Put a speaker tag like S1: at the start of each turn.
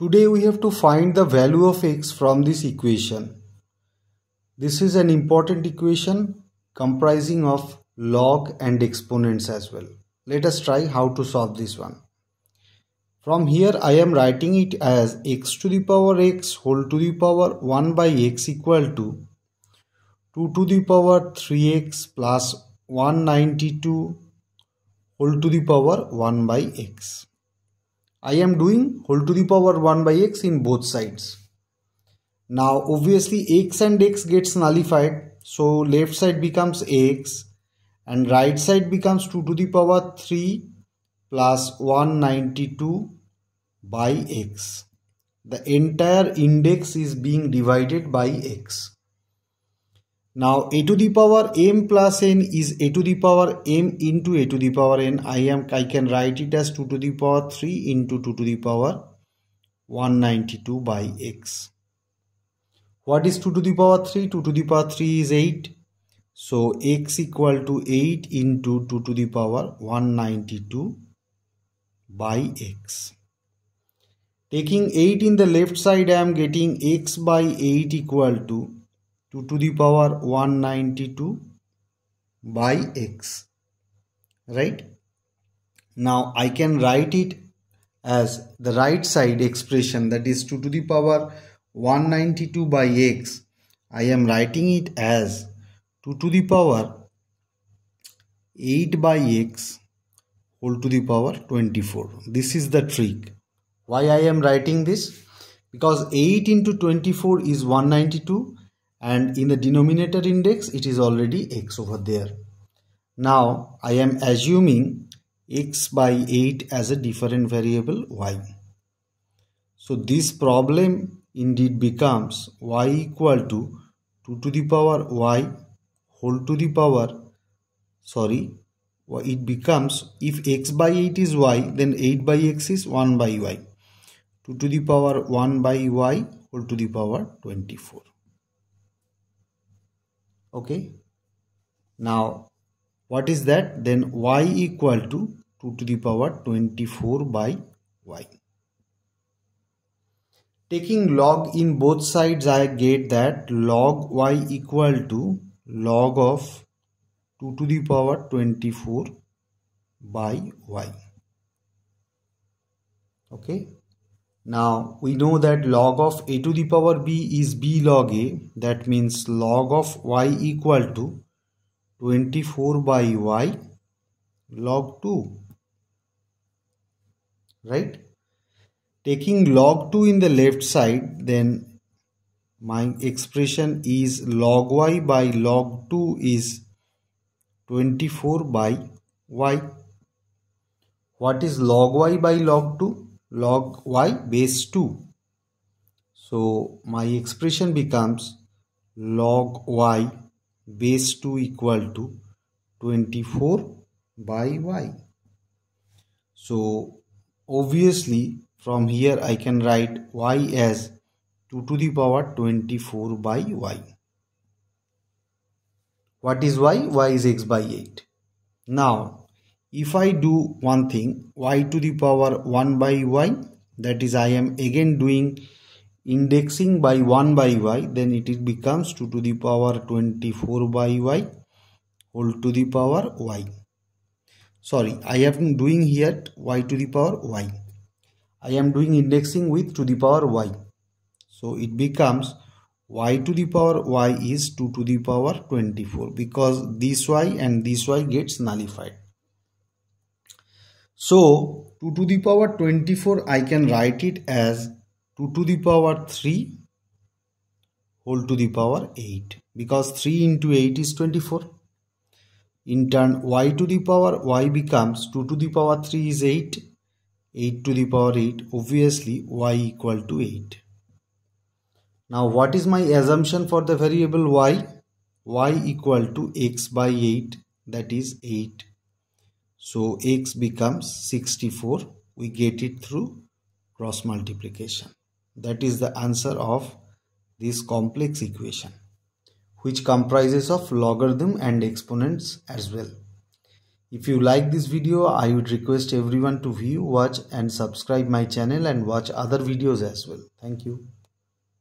S1: Today we have to find the value of x from this equation. This is an important equation comprising of log and exponents as well. Let us try how to solve this one. From here I am writing it as x to the power x whole to the power 1 by x equal to 2 to the power 3x plus 192 whole to the power 1 by x. I am doing whole to the power 1 by x in both sides. Now obviously x and x gets nullified so left side becomes x and right side becomes 2 to the power 3 plus 192 by x. The entire index is being divided by x. Now a to the power m plus n is a to the power m into a to the power n. I am I can write it as 2 to the power 3 into 2 to the power 192 by x. What is 2 to the power 3? 2 to the power 3 is 8. So x equal to 8 into 2 to the power 192 by x. Taking 8 in the left side I am getting x by 8 equal to 2 to the power 192 by x right? Now I can write it as the right side expression that is 2 to the power 192 by x. I am writing it as 2 to the power 8 by x whole to the power 24 this is the trick. Why I am writing this? Because 8 into 24 is 192 and in the denominator index it is already x over there. Now I am assuming x by 8 as a different variable y. So this problem indeed becomes y equal to 2 to the power y whole to the power sorry it becomes if x by 8 is y then 8 by x is 1 by y 2 to the power 1 by y whole to the power 24 okay. Now what is that? Then y equal to 2 to the power 24 by y. Taking log in both sides I get that log y equal to log of 2 to the power 24 by y. Okay now we know that log of a to the power b is b log a. That means log of y equal to 24 by y log 2 right? Taking log 2 in the left side then my expression is log y by log 2 is 24 by y. What is log y by log 2 log y base 2. So my expression becomes log y base 2 equal to 24 by y. So obviously from here I can write y as 2 to the power 24 by y. What is y? y is x by 8. Now if I do one thing y to the power 1 by y that is I am again doing indexing by 1 by y then it becomes 2 to the power 24 by y whole to the power y. Sorry I am doing here y to the power y. I am doing indexing with to the power y. So it becomes y to the power y is 2 to the power 24 because this y and this y gets nullified so 2 to the power 24 I can write it as 2 to the power 3 whole to the power 8 because 3 into 8 is 24. In turn y to the power y becomes 2 to the power 3 is 8 8 to the power 8 obviously y equal to 8. Now what is my assumption for the variable y? y equal to x by 8 that is 8 so x becomes 64. We get it through cross multiplication. That is the answer of this complex equation which comprises of logarithm and exponents as well. If you like this video, I would request everyone to view, watch and subscribe my channel and watch other videos as well. Thank you.